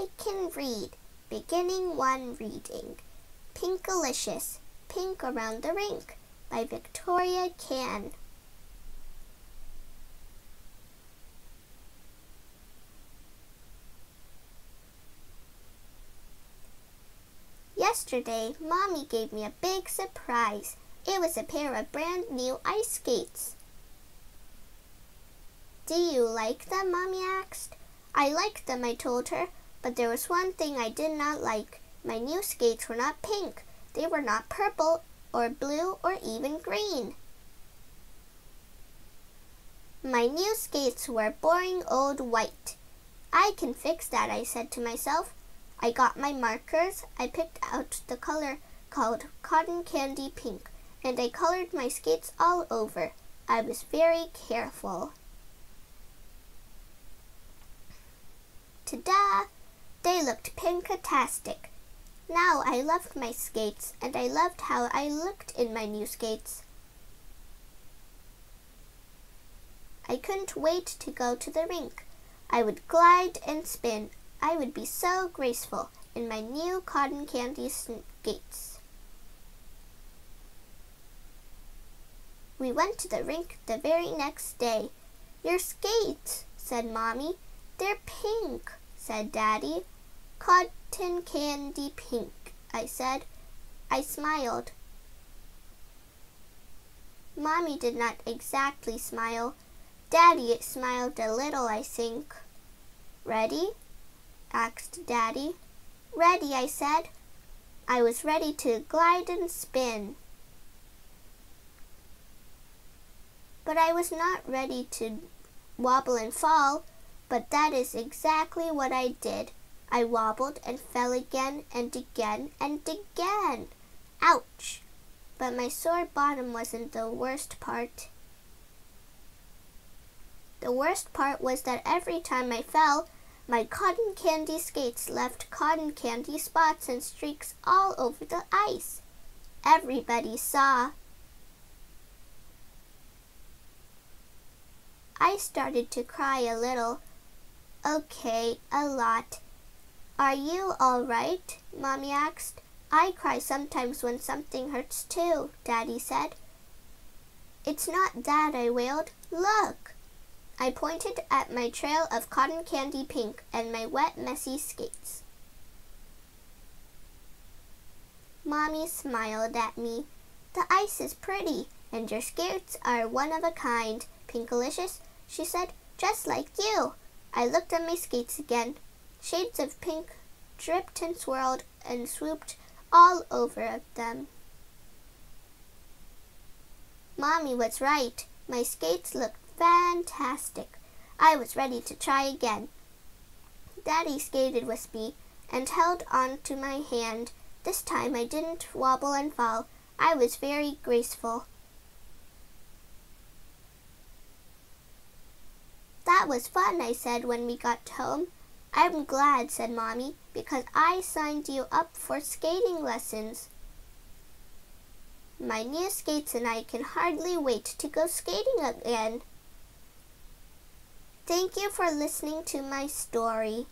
I can read. Beginning one reading. Pinkalicious, Pink Around the Rink by Victoria Kann. Yesterday, Mommy gave me a big surprise. It was a pair of brand new ice skates. Do you like them? Mommy asked. I like them, I told her, but there was one thing I did not like. My new skates were not pink. They were not purple or blue or even green. My new skates were boring old white. I can fix that, I said to myself. I got my markers. I picked out the color called cotton candy pink, and I colored my skates all over. I was very careful. Ta-da! They looked pink-tastic. Now I loved my skates, and I loved how I looked in my new skates. I couldn't wait to go to the rink. I would glide and spin. I would be so graceful in my new cotton candy skates. We went to the rink the very next day. Your skates, said Mommy. They're pink, said Daddy. Cotton candy pink, I said. I smiled. Mommy did not exactly smile. Daddy smiled a little, I think. Ready? asked Daddy. Ready, I said. I was ready to glide and spin. But I was not ready to wobble and fall, but that is exactly what I did. I wobbled and fell again and again and again. Ouch! But my sore bottom wasn't the worst part. The worst part was that every time I fell, my cotton candy skates left cotton candy spots and streaks all over the ice. Everybody saw. I started to cry a little. Okay, a lot. Are you all right? Mommy asked. I cry sometimes when something hurts too, Daddy said. It's not that, I wailed. Look! I pointed at my trail of cotton candy pink and my wet, messy skates. Mommy smiled at me. The ice is pretty, and your skates are one of a kind, Pinkalicious, she said, just like you. I looked at my skates again. Shades of pink dripped and swirled and swooped all over them. Mommy was right. My skates looked fantastic. I was ready to try again. Daddy skated with me and held on to my hand. This time I didn't wobble and fall. I was very graceful. That was fun, I said when we got home. I'm glad, said Mommy, because I signed you up for skating lessons. My new skates and I can hardly wait to go skating again. Thank you for listening to my story.